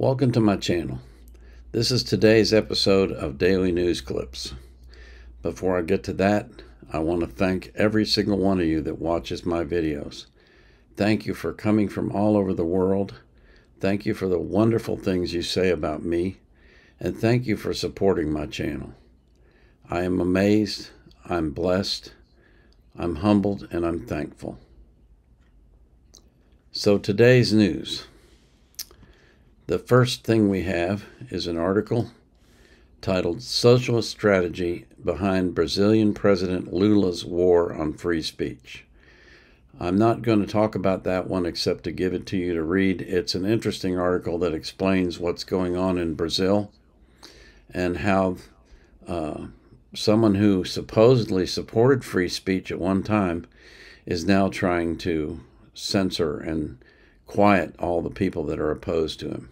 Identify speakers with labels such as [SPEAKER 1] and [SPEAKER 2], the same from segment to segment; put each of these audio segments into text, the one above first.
[SPEAKER 1] Welcome to my channel. This is today's episode of Daily News Clips. Before I get to that, I want to thank every single one of you that watches my videos. Thank you for coming from all over the world. Thank you for the wonderful things you say about me. And thank you for supporting my channel. I am amazed, I'm blessed, I'm humbled, and I'm thankful. So today's news. The first thing we have is an article titled Socialist Strategy Behind Brazilian President Lula's War on Free Speech. I'm not going to talk about that one except to give it to you to read. It's an interesting article that explains what's going on in Brazil and how uh, someone who supposedly supported free speech at one time is now trying to censor and quiet all the people that are opposed to him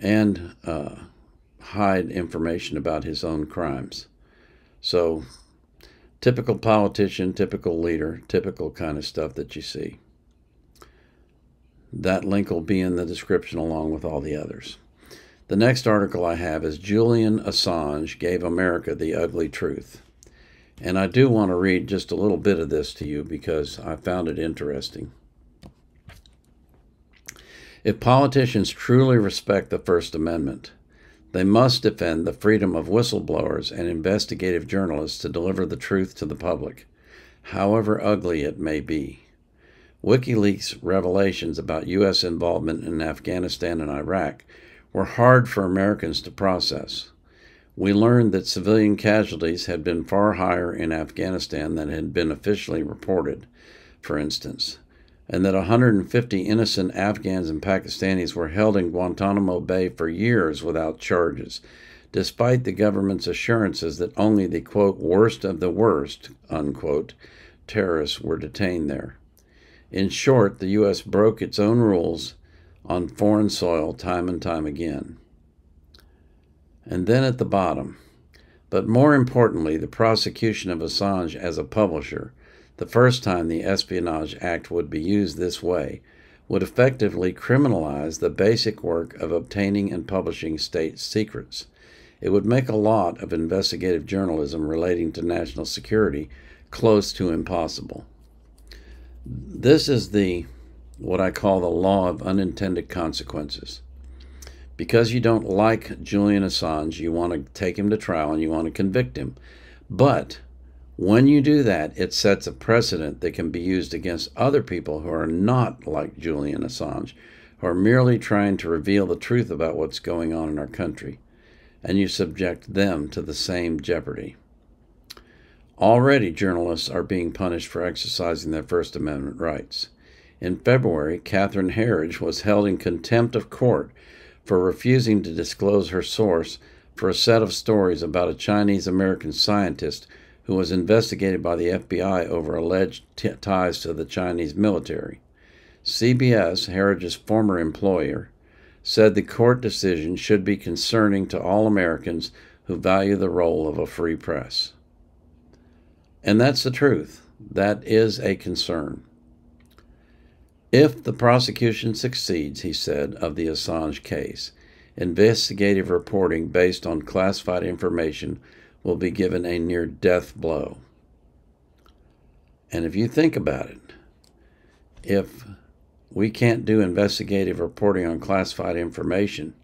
[SPEAKER 1] and uh, hide information about his own crimes. So, typical politician, typical leader, typical kind of stuff that you see. That link will be in the description along with all the others. The next article I have is Julian Assange Gave America the Ugly Truth. And I do want to read just a little bit of this to you because I found it interesting. If politicians truly respect the First Amendment, they must defend the freedom of whistleblowers and investigative journalists to deliver the truth to the public, however ugly it may be. WikiLeaks' revelations about U.S. involvement in Afghanistan and Iraq were hard for Americans to process. We learned that civilian casualties had been far higher in Afghanistan than had been officially reported, for instance and that 150 innocent Afghans and Pakistanis were held in Guantanamo Bay for years without charges, despite the government's assurances that only the quote worst of the worst unquote terrorists were detained there. In short, the U.S. broke its own rules on foreign soil time and time again. And then at the bottom, but more importantly, the prosecution of Assange as a publisher the first time the Espionage Act would be used this way, would effectively criminalize the basic work of obtaining and publishing state secrets. It would make a lot of investigative journalism relating to national security close to impossible. This is the what I call the law of unintended consequences. Because you don't like Julian Assange, you want to take him to trial and you want to convict him. But when you do that, it sets a precedent that can be used against other people who are not like Julian Assange, who are merely trying to reveal the truth about what's going on in our country, and you subject them to the same jeopardy. Already, journalists are being punished for exercising their First Amendment rights. In February, Catherine Herridge was held in contempt of court for refusing to disclose her source for a set of stories about a Chinese American scientist who was investigated by the FBI over alleged t- ties to the Chinese military. CBS, Herridge's former employer, said the court decision should be concerning to all Americans who value the role of a free press. And that's the truth. That is a concern. If the prosecution succeeds, he said, of the Assange case, investigative reporting based on classified information will be given a near death blow. And if you think about it, if we can't do investigative reporting on classified information,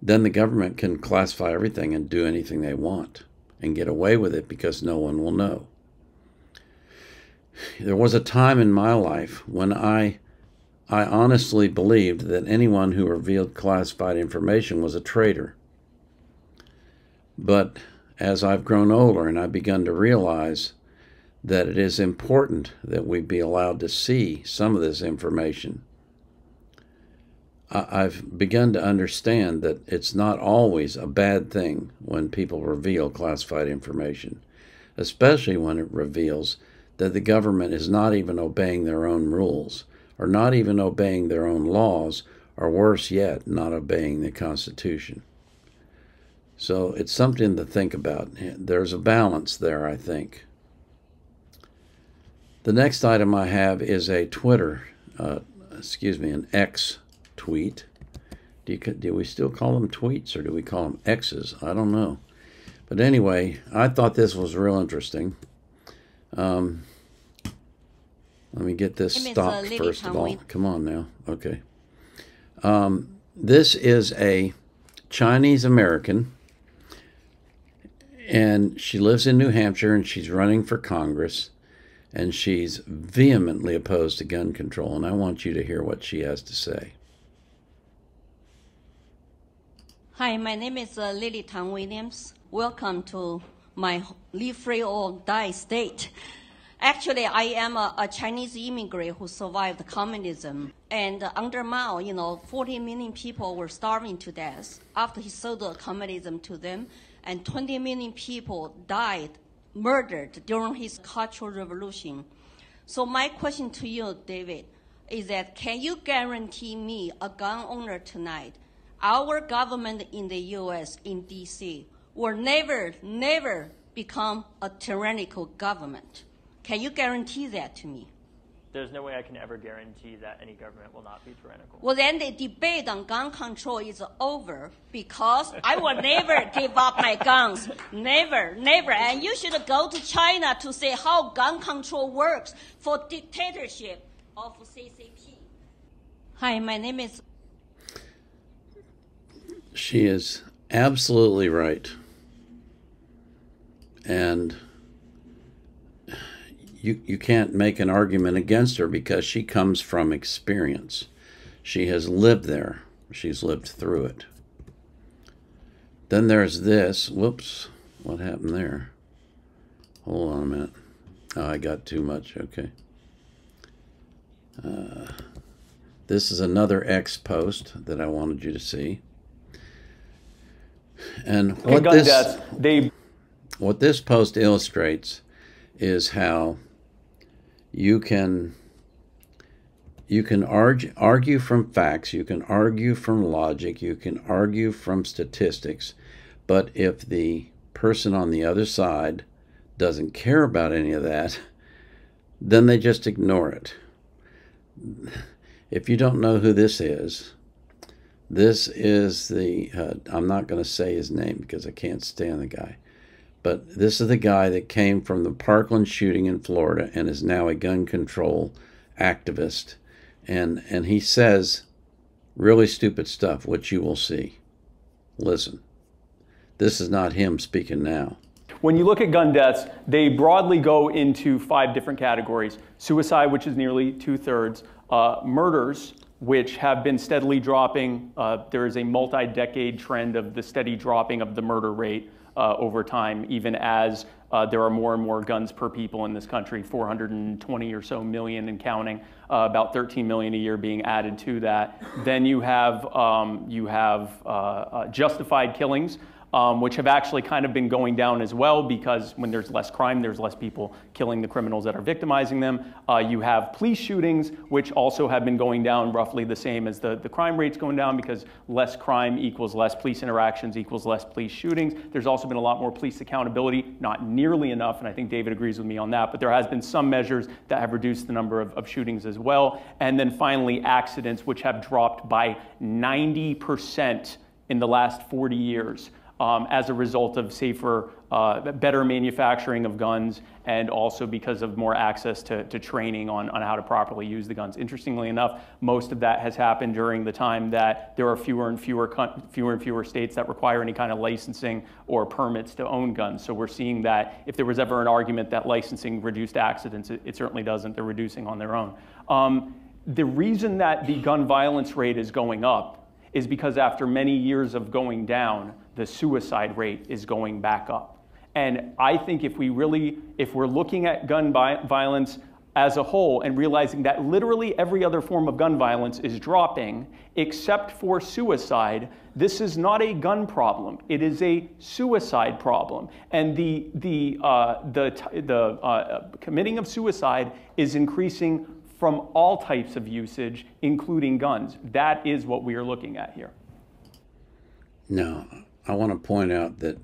[SPEAKER 1] then the government can classify everything and do anything they want and get away with it because no one will know. There was a time in my life when I I honestly believed that anyone who revealed classified information was a traitor. But as I've grown older and I've begun to realize that it is important that we be allowed to see some of this information, I've begun to understand that it's not always a bad thing when people reveal classified information, especially when it reveals that the government is not even obeying their own rules, or not even obeying their own laws, or worse yet, not obeying the Constitution. So it's something to think about. There's a balance there, I think. The next item I have is a Twitter, uh, excuse me, an X tweet. Do, you, do we still call them tweets or do we call them X's? I don't know. But anyway, I thought this was real interesting. Um, let me get this stopped first of all. Come on now. Okay. Um, this is a Chinese American, and she lives in New Hampshire and she's running for Congress, and she's vehemently opposed to gun control. And I want you to hear what she has to say.
[SPEAKER 2] Hi, my name is uh, Lily Tang Williams. Welcome to my live free or die state. Actually, I am a, a, Chinese immigrant who survived communism. And under Mao, you know, 40 million people were starving to death after he sold communism to them. And 20 million people died, murdered during his Cultural Revolution. So my question to you, David, is that can you guarantee me, a gun owner tonight, our government in the U.S., in D.C., will never, never become a tyrannical government. Can you guarantee that to me?
[SPEAKER 3] There's no way I can ever guarantee that any government will not be tyrannical.
[SPEAKER 2] Well, then the debate on gun control is over because I will never give up my guns. Never, never. And you should go to China to see how gun control works for dictatorship of CCP. Hi, my name is.
[SPEAKER 1] She is absolutely right. And you, you can't make an argument against her because she comes from experience. She has lived there, she's lived through it. Then there's this. Whoops, what happened there? Hold on a minute. Oh, I got too much. Okay. Uh, this is another X post that I wanted you to see. And what this, what this post illustrates is how you can you can argue, argue from facts, you can argue from logic, you can argue from statistics, but if the person on the other side doesn't care about any of that, then they just ignore it. If you don't know who this is, this is the, uh, I'm not going to say his name because I can't stand the guy. But this is the guy that came from the Parkland shooting in Florida and is now a gun control activist. And, and he says really stupid stuff, which you will see. Listen, this is not him speaking now.
[SPEAKER 4] When you look at gun deaths, they broadly go into five different categories suicide, which is nearly two thirds, uh, murders, which have been steadily dropping. Uh, there is a multi decade trend of the steady dropping of the murder rate uh, over time, even as uh, there are more and more guns per people in this country 420 or so million and counting, uh, about 13 million a year being added to that. Then you have, um, you have uh, uh, justified killings um, which have actually kind of been going down as well because when there's less crime, there's less people killing the criminals that are victimizing them. Uh, you have police shootings, which also have been going down roughly the same as the, the crime rates going down because less crime equals less police interactions equals less police shootings. There's also been a lot more police accountability, not nearly enough, and I think David agrees with me on that, but there has been some measures that have reduced the number of, of shootings as well. And then finally, accidents, which have dropped by 90% in the last 40 years um, as a result of safer, uh, better manufacturing of guns and also because of more access to, to training on, on how to properly use the guns. Interestingly enough, most of that has happened during the time that there are fewer and fewer, fewer and fewer states that require any kind of licensing or permits to own guns. So we're seeing that if there was ever an argument that licensing reduced accidents, it, it certainly doesn't. They're reducing on their own. Um, the reason that the gun violence rate is going up is because after many years of going down, the suicide rate is going back up. And I think if we really, if we're looking at gun violence as a whole and realizing that literally every other form of gun violence is dropping except for suicide, this is not a gun problem. It is a suicide problem. And the, the, uh, the, the uh, committing of suicide is increasing from all types of usage, including guns. That is what we are looking at here.
[SPEAKER 1] No, I want to point out that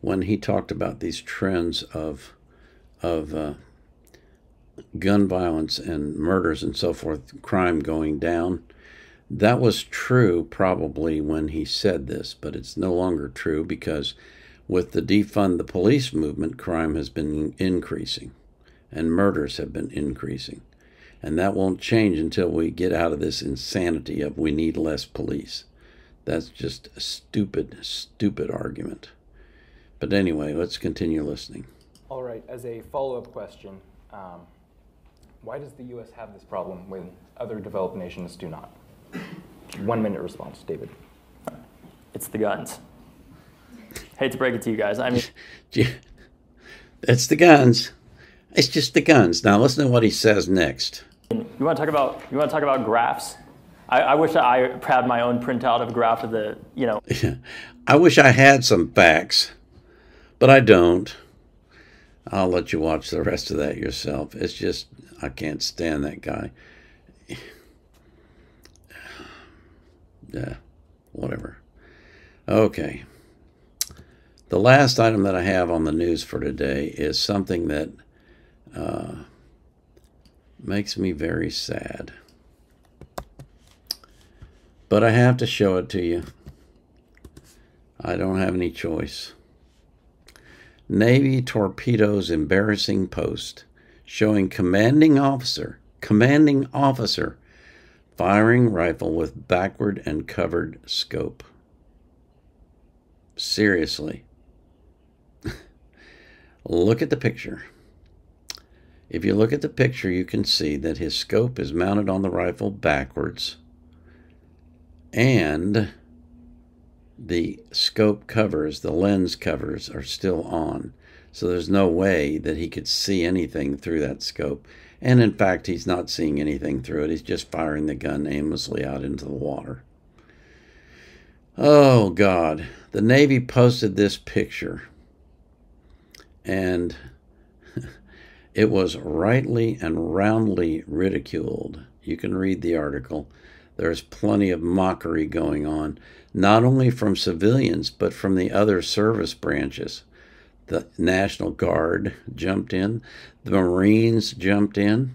[SPEAKER 1] when he talked about these trends of of uh, gun violence and murders and so forth, crime going down, That was true probably when he said this, but it's no longer true because with the defund the police movement, crime has been increasing and murders have been increasing. And that won't change until we get out of this insanity of we need less police. That's just a stupid, stupid argument. But anyway, let's continue listening.
[SPEAKER 5] All right, as a follow up question, um, why does the U.S. have this problem when other developed nations do not? One minute response, David.
[SPEAKER 3] It's the guns. Hate to break it to you guys. I mean,
[SPEAKER 1] it's the guns. It's just the guns. Now listen to what he says next.
[SPEAKER 3] You want to talk about you want to talk about graphs? I, I wish I had my own printout of a graph of the you know.
[SPEAKER 1] I wish I had some facts, but I don't. I'll let you watch the rest of that yourself. It's just I can't stand that guy. Yeah, whatever. Okay. The last item that I have on the news for today is something that uh, makes me very sad. But I have to show it to you. I don't have any choice. Navy torpedoes embarrassing post showing commanding officer, commanding officer firing rifle with backward and covered scope. Seriously. Look at the picture. If you look at the picture, you can see that his scope is mounted on the rifle backwards and the scope covers, the lens covers are still on. So there's no way that he could see anything through that scope. And in fact, he's not seeing anything through it. He's just firing the gun aimlessly out into the water. Oh, God. The Navy posted this picture. And it was rightly and roundly ridiculed. You can read the article. There's plenty of mockery going on, not only from civilians, but from the other service branches. The National Guard jumped in, the Marines jumped in,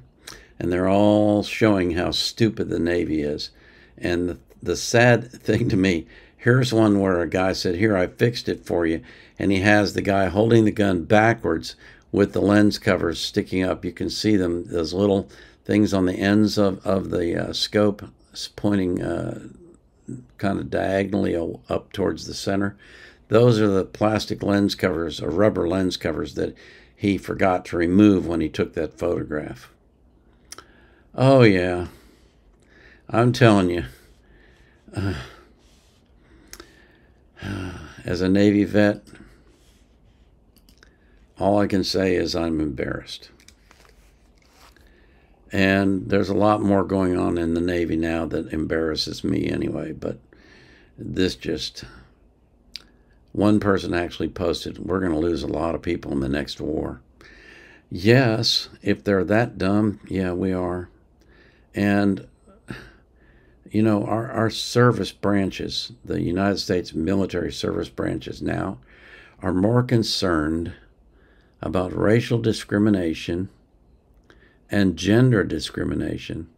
[SPEAKER 1] and they're all showing how stupid the Navy is. And the, the sad thing to me, here's one where a guy said, Here, I fixed it for you. And he has the guy holding the gun backwards with the lens covers sticking up. You can see them, those little things on the ends of, of the uh, scope pointing uh, kind of diagonally up towards the center. Those are the plastic lens covers or rubber lens covers that he forgot to remove when he took that photograph. Oh, yeah. I'm telling you. Uh, as a Navy vet, all I can say is I'm embarrassed. And there's a lot more going on in the Navy now that embarrasses me anyway, but this just. One person actually posted, We're going to lose a lot of people in the next war. Yes, if they're that dumb, yeah, we are. And, you know, our, our service branches, the United States military service branches now, are more concerned about racial discrimination and gender discrimination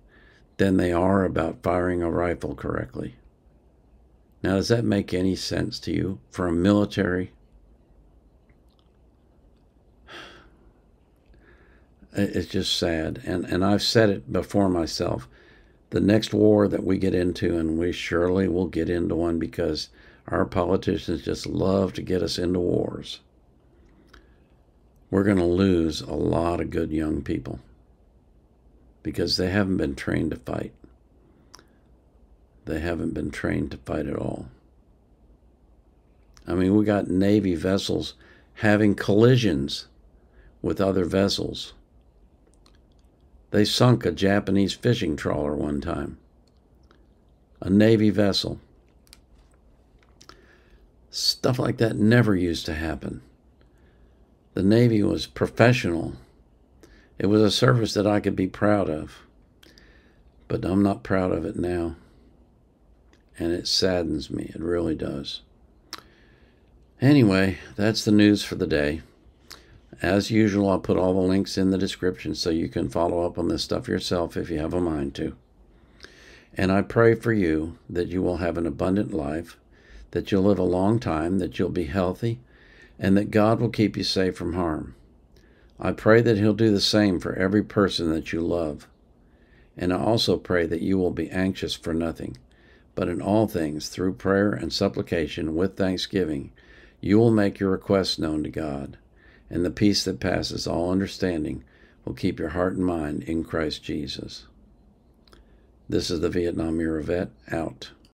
[SPEAKER 1] than they are about firing a rifle correctly. Now, does that make any sense to you for a military? It's just sad. And, and I've said it before myself. The next war that we get into, and we surely will get into one because our politicians just love to get us into wars we're going to lose a lot of good young people because they haven't been trained to fight. They haven't been trained to fight at all. I mean, we got Navy vessels having collisions with other vessels. They sunk a Japanese fishing trawler one time, a Navy vessel. Stuff like that never used to happen. The Navy was professional. It was a service that I could be proud of. But I'm not proud of it now. And it saddens me. It really does. Anyway, that's the news for the day. As usual, I'll put all the links in the description so you can follow up on this stuff yourself if you have a mind to. And I pray for you that you will have an abundant life, that you'll live a long time, that you'll be healthy, and that God will keep you safe from harm. I pray that He'll do the same for every person that you love. And I also pray that you will be anxious for nothing, but in all things, through prayer and supplication with thanksgiving, you will make your requests known to God, and the peace that passes all understanding will keep your heart and mind in Christ Jesus. This is the Vietnam Era Vet out.